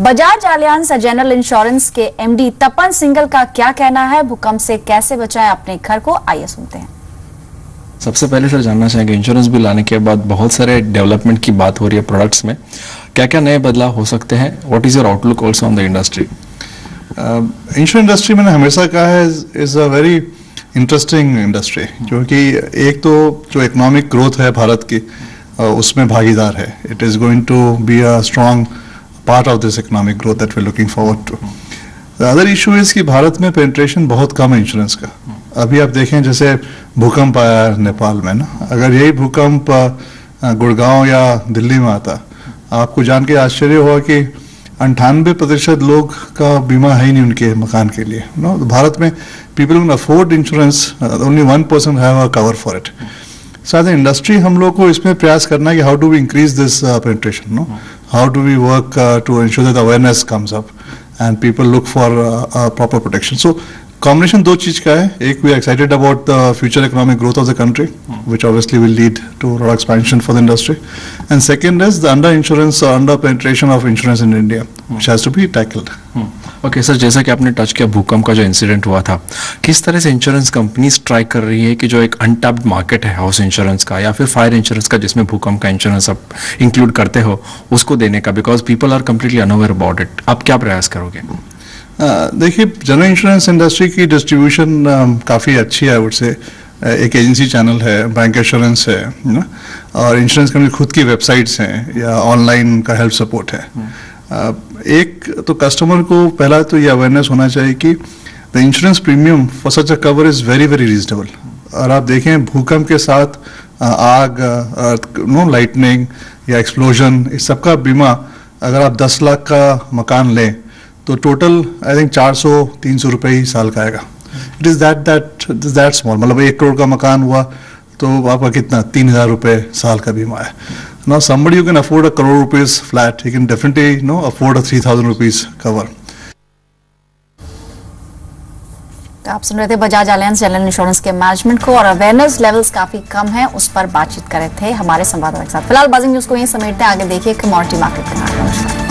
Bajaj Allianz general insurance के MD Tapan Singhal का क्या कहना है? भूकंप से कैसे बचाएँ अपने घर को? आइए सुनते हैं। सबसे पहले सर जानना चाहेंगे इंश्योरेंस बिल आने के बाद बहुत सारे डेवलपमेंट की बात हो रही है प्रोडक्ट्स में। क्या क्या नए बदलाव हो सकते हैं? What is your outlook also on the industry insurance industry मैंने हमेशा कहा है is a very interesting industry क्योंकि एक तो जो इकोनॉमिक ग्रोथ है भारत की uh, उसमें भागीदार है। It is going to be a strong part of this economic growth that we looking to the other issue is कि भारत में पेंट्रेशन बहुत कम है इंश्योरेंस का। अभी आप देखें जैसे भूकंप आया नेपाल में ना, अगर यही भूकंप गुड़गांव या दिल्ली में आता, आपको जान के आश्चर्य हुआ कि अंठानवे प्रतिशत लोग का बीमा है ही नहीं उनके मकान के लिए, नो? तो भारत में people can afford insurance only one person a cover for it साथ इंडस्ट्री हम लोग को इसमें प्रयास करना है कि how do we increase this penetration no? how do we work uh, to ensure that awareness comes up and people look for uh, uh, proper protection. So combination दो चीज़ का है। एक we excited about the future economic growth of the country to a lot of expansion for the industry. And second is the under insurance or under penetration of insurance in india, which has to be tackled. Okay sir जैसा कि आपने touch किया, भूकंप का जो incident हुआ था, किस तरह से इंश्योरेंस कंपनीज़ ट्राई कर रही है कि जो एक अनटैप्ड मार्केट है हाउस इंश्योरेंस का या फिर फायर इंश्योरेंस का, जिसमें भूकंप का इंश्योरेंस आप इंक्लूड करते हो, उसको देने का because people are completely unaware about it आप क्या प्रयास करोगे? देखिए जनरल इंश्योरेंस इंडस्ट्री की डिस्ट्रीब्यूशन काफ़ी अच्छी है उससे एक एजेंसी चैनल है बैंक इंश्योरेंस है ना और इंश्योरेंस कंपनी खुद की वेबसाइट्स हैं या ऑनलाइन का हेल्प सपोर्ट है. एक तो कस्टमर को पहला तो ये अवेयरनेस होना चाहिए कि the insurance premium for such a cover is very very reasonable और आप देखें भूकंप के साथ आग नो लाइटनिंग या एक्सप्लोजन इस सबका बीमा अगर आप 10 लाख का मकान लें तो टोटल आई थिंक 400 300 रुपए ही साल का आएगा। It is that that is that small मतलब एक करोड़ का मकान हुआ तो आपका कितना? तीन हज़ार रुपये साल का बीमा है। ना somebody who can afford a crore rupees flat, he can definitely, you know, afford a 3000 rupees cover तो आप सुन रहे थे बजाज अलायंस जनरल इंश्योरेंस के मैनेजमेंट को, और अवेयरनेस लेवल्स काफ़ी कम है, उस पर बातचीत कर रहे थे हमारे संवाददाता के साथ। फ़िलहाल बाजिंग न्यूज़ को यही समेटते आगे देखिए कमोडिटी मार्केट के।